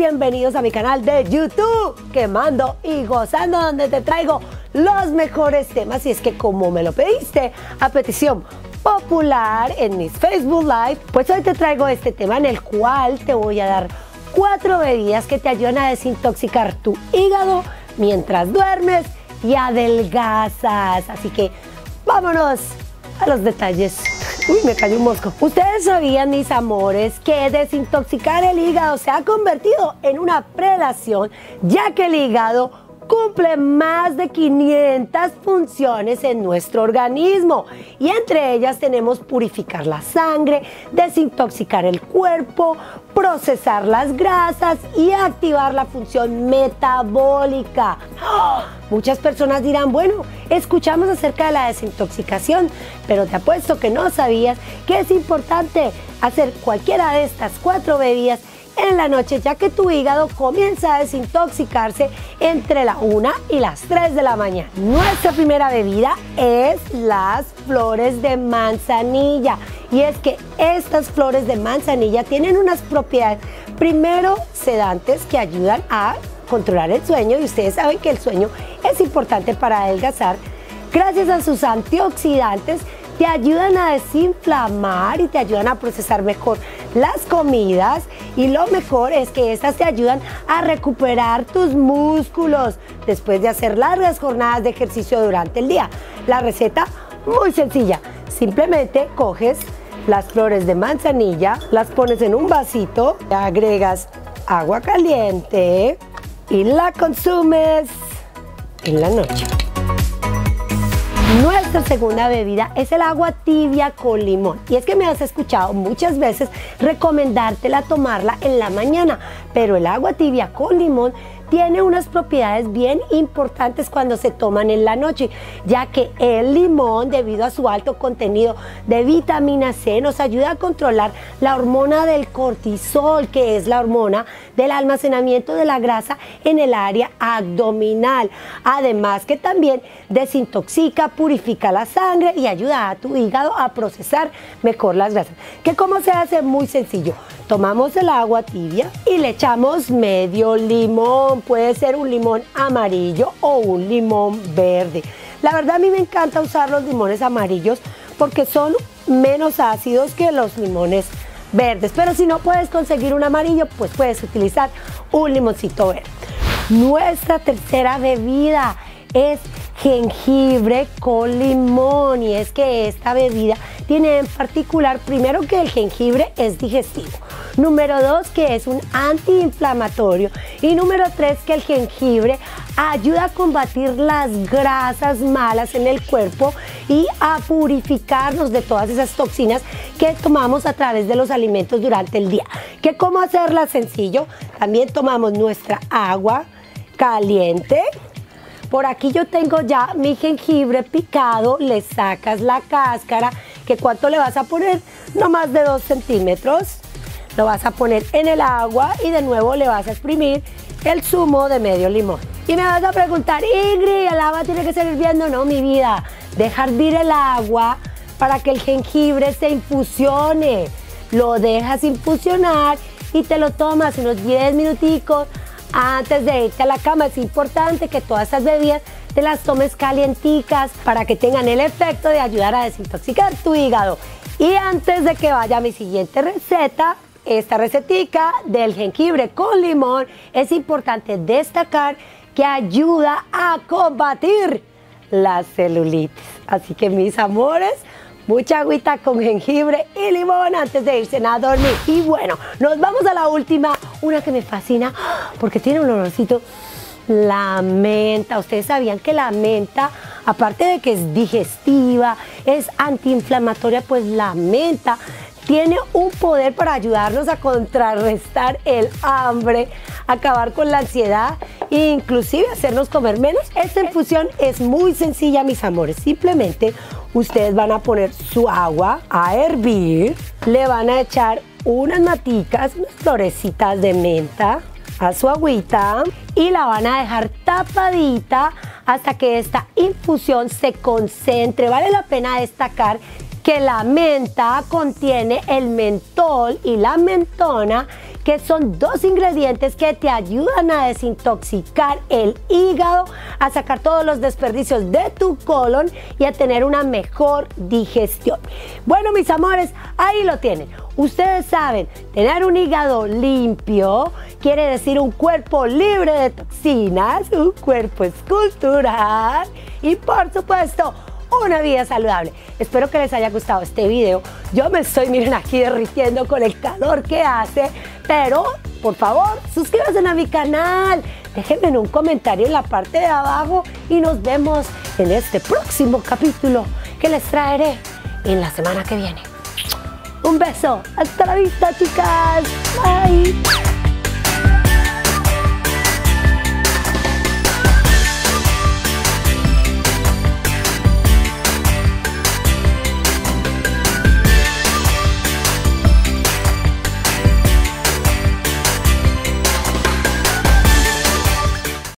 bienvenidos a mi canal de YouTube, quemando y gozando, donde te traigo los mejores temas. Y es que como me lo pediste a petición popular en mis Facebook Live, pues hoy te traigo este tema en el cual te voy a dar cuatro bebidas que te ayudan a desintoxicar tu hígado mientras duermes y adelgazas. Así que vámonos a los detalles. Uy, me cayó un mosco. Ustedes sabían, mis amores, que desintoxicar el hígado se ha convertido en una predación, ya que el hígado cumple más de 500 funciones en nuestro organismo y entre ellas tenemos purificar la sangre, desintoxicar el cuerpo, procesar las grasas y activar la función metabólica. ¡Oh! Muchas personas dirán, bueno, escuchamos acerca de la desintoxicación, pero te apuesto que no sabías que es importante hacer cualquiera de estas cuatro bebidas en la noche, ya que tu hígado comienza a desintoxicarse entre la 1 y las 3 de la mañana. Nuestra primera bebida es las flores de manzanilla. Y es que estas flores de manzanilla tienen unas propiedades, primero sedantes que ayudan a controlar el sueño y ustedes saben que el sueño es importante para adelgazar. Gracias a sus antioxidantes te ayudan a desinflamar y te ayudan a procesar mejor las comidas y lo mejor es que estas te ayudan a recuperar tus músculos después de hacer largas jornadas de ejercicio durante el día. La receta muy sencilla, simplemente coges las flores de manzanilla, las pones en un vasito, agregas agua caliente y la consumes en la noche. Nuestra segunda bebida es el agua tibia con limón. Y es que me has escuchado muchas veces recomendártela tomarla en la mañana, pero el agua tibia con limón tiene unas propiedades bien importantes cuando se toman en la noche, ya que el limón, debido a su alto contenido de vitamina C, nos ayuda a controlar la hormona del cortisol, que es la hormona del almacenamiento de la grasa en el área abdominal. Además que también desintoxica, purifica la sangre y ayuda a tu hígado a procesar mejor las grasas. ¿Que cómo se hace? Muy sencillo. Tomamos el agua tibia y le echamos medio limón. Puede ser un limón amarillo o un limón verde. La verdad a mí me encanta usar los limones amarillos porque son menos ácidos que los limones verdes. Pero si no puedes conseguir un amarillo, pues puedes utilizar un limoncito verde. Nuestra tercera bebida es jengibre con limón y es que esta bebida tiene en particular primero que el jengibre es digestivo, número dos que es un antiinflamatorio y número tres que el jengibre ayuda a combatir las grasas malas en el cuerpo y a purificarnos de todas esas toxinas que tomamos a través de los alimentos durante el día. ¿Qué cómo hacerla sencillo? También tomamos nuestra agua caliente por aquí yo tengo ya mi jengibre picado, le sacas la cáscara, que cuánto le vas a poner, no más de 2 centímetros. Lo vas a poner en el agua y de nuevo le vas a exprimir el zumo de medio limón. Y me vas a preguntar, Ingrid, ¿el agua tiene que seguir hirviendo? No, mi vida, dejar hervir el agua para que el jengibre se infusione. Lo dejas infusionar y te lo tomas unos 10 minuticos antes de irte a la cama. Es importante que todas estas bebidas te las tomes calienticas para que tengan el efecto de ayudar a desintoxicar tu hígado. Y antes de que vaya mi siguiente receta, esta recetica del jengibre con limón, es importante destacar que ayuda a combatir la celulitis. Así que mis amores, mucha agüita con jengibre y limón antes de irse a dormir. Y bueno, nos vamos a la última, una que me fascina porque tiene un olorcito, la menta. Ustedes sabían que la menta, aparte de que es digestiva, es antiinflamatoria, pues la menta tiene un poder para ayudarnos a contrarrestar el hambre, acabar con la ansiedad e inclusive hacernos comer menos. Esta infusión es muy sencilla, mis amores. Simplemente ustedes van a poner su agua a hervir, le van a echar unas maticas, unas florecitas de menta a su agüita y la van a dejar tapadita hasta que esta infusión se concentre. Vale la pena destacar que la menta contiene el mentol y la mentona que son dos ingredientes que te ayudan a desintoxicar el hígado, a sacar todos los desperdicios de tu colon y a tener una mejor digestión. Bueno, mis amores, ahí lo tienen. Ustedes saben, tener un hígado limpio quiere decir un cuerpo libre de toxinas, un cuerpo escultural y por supuesto una vida saludable. Espero que les haya gustado este video. Yo me estoy, miren, aquí derritiendo con el calor que hace, pero por favor, suscríbanse a mi canal. Déjenme en un comentario en la parte de abajo y nos vemos en este próximo capítulo que les traeré en la semana que viene. Un beso. Hasta la vista, chicas. Bye.